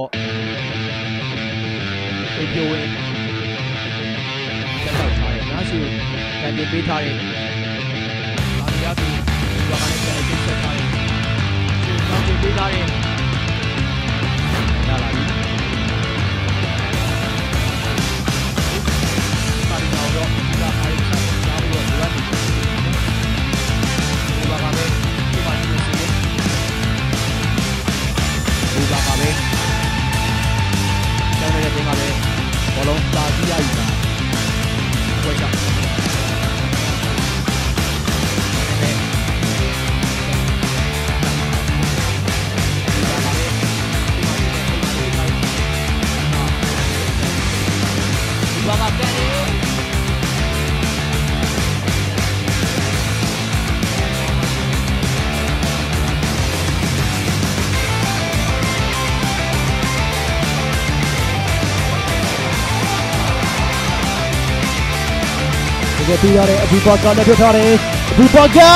ပေါ့ေပြိုဝင်တက်တော့ထားတယ်ငါရှိကန်တင်ပေးထားတယ်မာရီယာပြီးဘာမှလည်းပြန်ပြီးဆက်ထားတယ်ဒီကန်တင်ပေးထားတယ်ရလာပြီပါ ကယ်ပြီးရတဲ့အဘူဘာကာနဲ့ထွက်ထားတယ်အဘူဘာကာ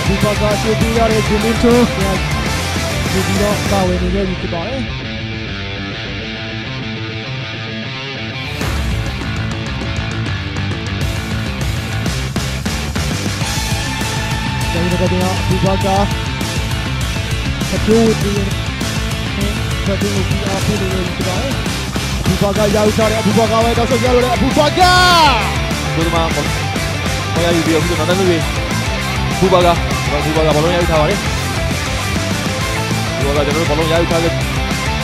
အဘူဘာကာရှိပြီးရတဲ့ဂျင်မင်တိုဒီပြီးတော့ပါဝင်နေခဲ့ပြီဖြစ်ပါတယ်ကျွန်တော်တို့ကအဘူဘာကာအကျိုးဒီဆက်ပြီးပြီးအားပေးနေပြီဖြစ်ပါတယ်အ ဘူဘာကာရောက်ထားတယ်အဘူဘာကာပဲတော့ဆက်ကြလို့လေအဘူဘာကာဘုဒ္ဓမာဘောဘောရယူပြီးတော့ခုနောက်တစ်လူဘူဘာကဘူဘာကဘောလုံးရယူထားပါတယ်ဘူဘာကကျွန်တော်တို့ဘောလုံးရယူထားခဲ့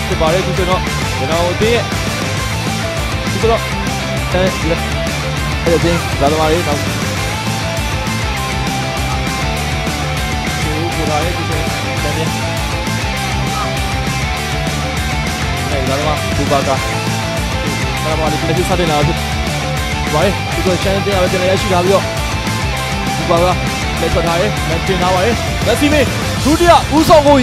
ဖြစ်ပါတယ်ခုကျွန်တော်ကျွန်တော်အတင်းရဲ့ခုကျွန်တော်အဲဒီအဲ့ဒီလာသမားလေးနောက်ဘူဘာရဲ့ခုကျွန်တော်တန်တယ်အဲ့ဒါတော့ဘူဘာက ဘာမှလည်းဒီစတဲ့လာဖြစ်ပါရဲ့ဒီကချန်တင်ရပြန်ရရှိလာပြီးတော့ဘူဘာကလက်ထွက်ထားရဲ့လက်တင်ထားပါရဲ့လက်စီမင်းဒုတိယဦးဆောင်ကို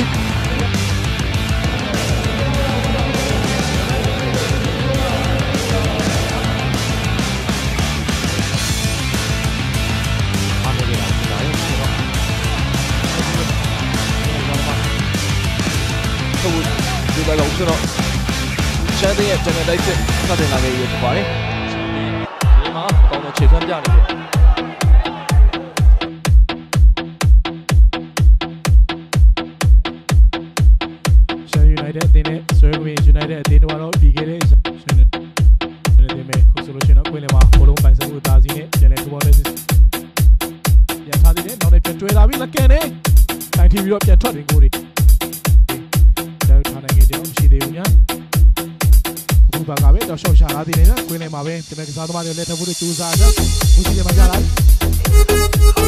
အားနေကြတာပါရဲ့ကျွန်တော်ဟုတ်ဒီဘက်ကတော့ကျွန်တော် ချန်တင်ရဲ့ကျွန်တော်တိုက်စစ်စတင်လာခဲ့ရဖြစ်ပါတယ်ဒီမှာကောင်းတဲ့ခြေဖမ်းပြနေတယ်ရှယ်ယူနိုက်တက်အသင်းနဲ့ဆွဲဝင်ယူနိုက်တက်အသင်းတို့ကတော့ပြီးခဲ့တဲ့ရှင်နေတယ်မဲ့ခုဆိုလို့ရှိရင်တော့ခွင့်လင်မှာဘလုံးပိုင်ဆိုင်မှုတာစီနဲ့ပြန်လဲထူပေါ်တဲ့စစ်ပြန်ထားသေးတယ်နောက်လည်းပြန်တွဲလာပြီးလက်ကန်နဲ့တိုင်ထီပြီးတော့ပြန်ထွက်တယ်ကိုတွေတော့ထားနိုင်ကြတယ်မရှိသေးဘူးညာ အခုဘာကပဲတော့ရှော့ရှာလာသေးတယ်နော်ခွင့်လင်မှာပဲဒီမဲ့ကစားသမားတွေလက်ထပ်ဖို့ကြိုးစားကြဘူးစီတယ်မှာကြလာ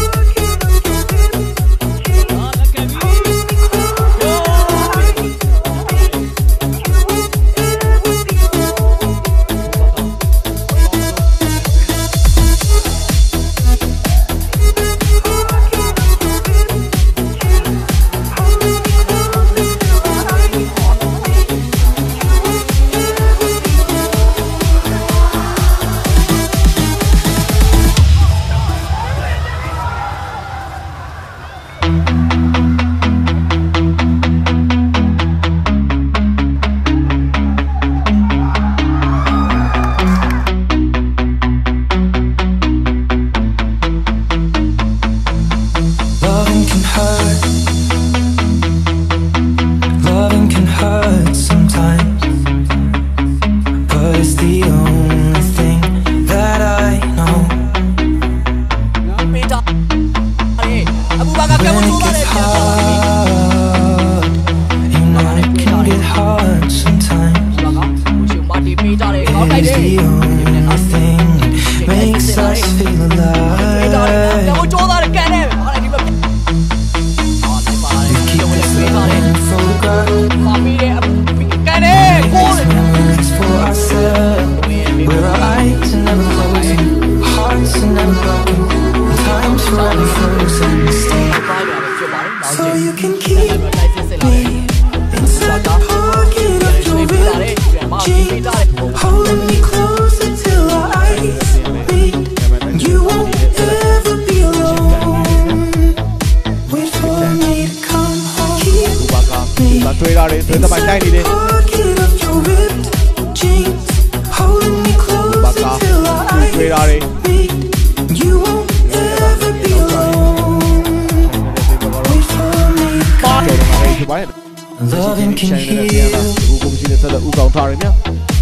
loving can ဆိုင်နေတဲ့ပြန်လာ heal. ဘူကုန်ရှိတဲ့ဆက်လက်ဥကောင်ထားရမြ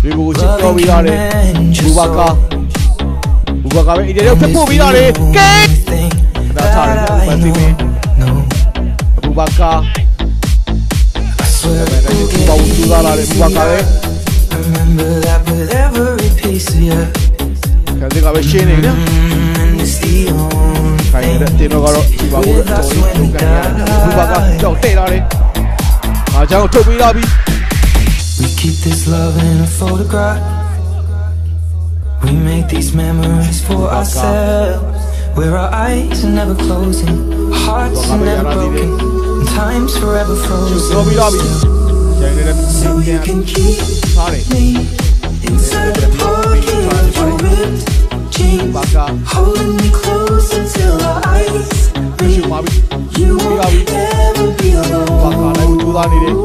ဒီကိုချစ်တော် Loving ပြီး can ရတယ် mend ဘူ your ဘာကာ soul. ဘူဘာကာပဲအီဒီရောက်ထပ်ပို့ပြီးရတယ်ကဲ Thing ဒါထားရမြ that I ပတ်ပြီးပြီ know. ဘူဘာကာ I swear ဘယ်နဲ့ we'll ဘူ get ဘာဦးသူလာတယ်ဘူဘာကာပဲ Remember that with every piece of you. ခံစစ်ကပဲရှင်းနေမြ And it's the only ခိုင်းနေတဲ့တင်တော့ကတော့ဒီပါကိုတော်တော်ထုတ်ကန်ရတယ်ဘူဘာကာကြောက်တဲ့လာတယ် Jango Toby Lobby. We keep this love in a photograph. We make these memories for ourselves. Where our eyes are never closing, hearts are never broken, and time's forever frozen. So you can keep me inside the pocket of your ripped jeans, holding me close until our eyes meet. You won't ever be alone. လိုက်ကြိုး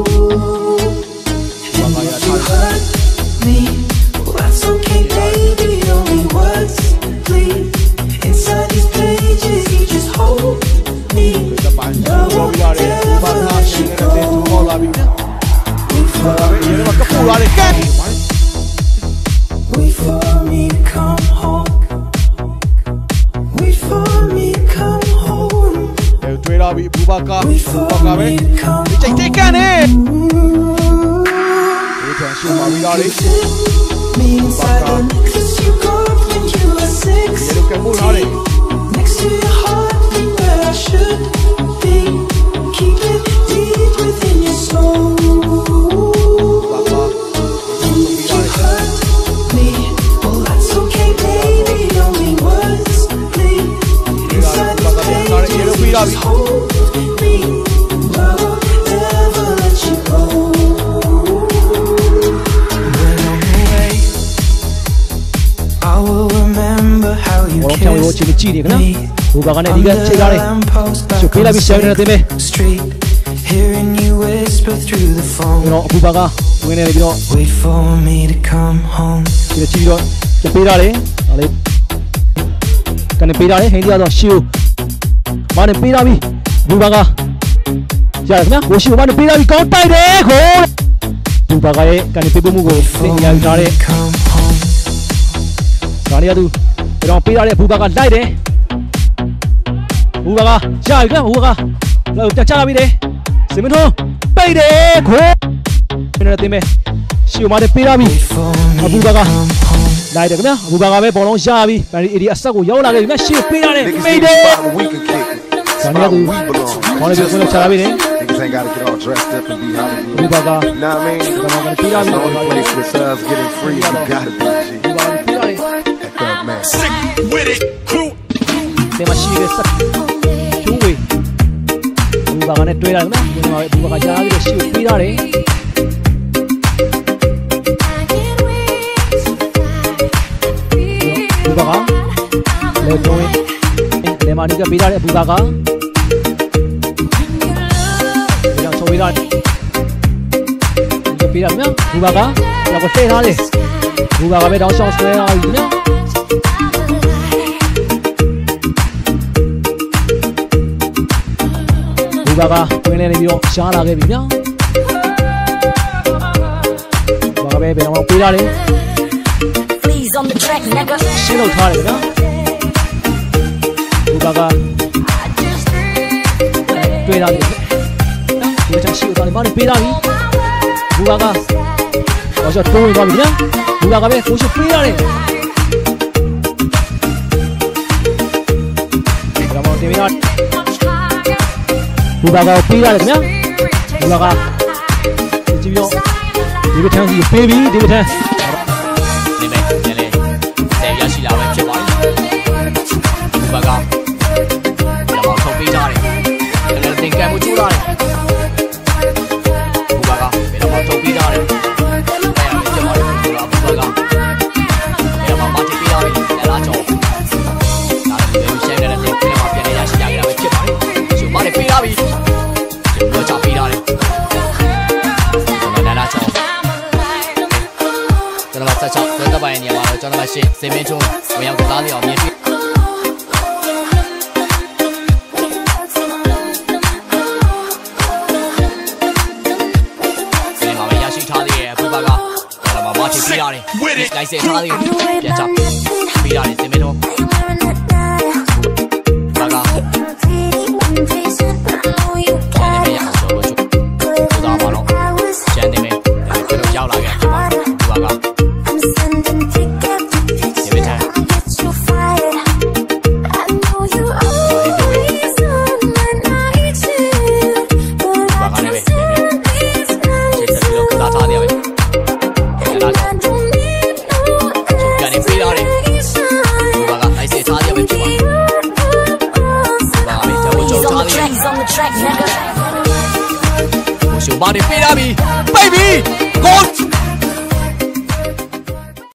ကြည့်နေကနော် me. ဘူဘာကနေဒီကချိန်ထားတယ်ကျုပ်ပေးလိုက်ပြီးရှယ်နေတဲ့တင်ပဲ Street, hearing you whisper through the ကျွန် phone. တော်အဘူဘာကဝင်နေပြီးတော့ Wait for me to come home. ဒီကြည့်ပြီးတော့ကျပေးထားတယ်ဒါလေးကနေပေးထားတယ်ဟင်းကြီးကတော့ရှီယိုမနဲ့ပေးထားပြီဘူဘာကရတယ်ခင်ဗျာကိုရှီယိုမနဲ့ပေးထားပြီကောင်းတိုက်တယ်ခိုးဘူဘာကရဲ့ကနေပေးဖို့မှုကိုသင်ရယူထားတဲ့ Come home. ဒါလေးကသူ ကျွန်တော်ပေးထားတဲ့ဘူဘာကလိုက်တယ်ဘူဘာကရပြီခင်ဗျာဘူဘာကလောက်တက်ချလာပြီလေစင်မထုံးပိတ်တယ်ခိုးနေတယ်တင်ပဲရှီယိုမနဲ့ပေးထားပြီ Wait for me Abu to Bakar. come home. လိုက်တယ်ခင်ဗျာအဘူဘာကပဲဘောလုံးရပြီဗန်ဒီအေဒီအဆက်ကိုရောက်လာခဲ့ပြီခင်ဗျာရှေ့ပေးရတယ် Niggas ပိတ် need တယ် a spot where we can kick it. Daniel, Spot where you- we belong. ဘောလုံးကိုချလာပြီလေ Niggas ain't gotta get all dressed up and be အဘူ Hollywood. ဘာက Know what I mean? ပေးရပြီ The only place where subs getting free, you gotta be G. ဒီဘာပေးရတယ် That thug man. ဒီမှာရှိတဲ့ဆက်ကျိုးဝေအဘူဘာကနဲ့တွဲရတယ်ခင်ဗျာဒီမှာအဘူဘာကကြားပြီးတော့ရှေ့ပေးရတယ်အဘူဘာကလေတော့လေမာနီကပေးရတယ်အဘူဘာကဒီတော့ဆိုပေးရတယ်ဒီပေးရမယ်အဘူဘာကတော့ကိုထည့်ထားတယ်အဘူဘာကပဲတောင်းရှောင်းဆွဲလာပြီခ ဘူဘာကဝင်နေပြီးတော့ရှားလာခဲ့ပြီဗျာဘာကပဲဘယ်တော့မှပေးရတယ် Please on the track, nigga. ရှင်းလို့ထားတယ်ဗျာဘူဘာကတွေ့လာတယ်ဒီချာရှိတော့မနေပေးလာပြီဘူဘာကဟောဆိုတွန်းသွားပြီဗျာဘူဘာကပဲကိုရှိပေးရတယ်ဒါမှမဟုတ်တင်ပြရ ဘူဘာကပေးရတယ်ခင်ဗျာဘူဘာကကြည့်ပြီးတော့ဒီကထန်းစီပေးပြီဒီကထန်းနေ ကျွန်တော်လာရှေ့စေမင်းချုံဝင်ရောက်ကစားလေးအောင်မြင်ပြီးလိုက်စေထားလေးပြန်ချပေးရတယ်စေမင်းတို့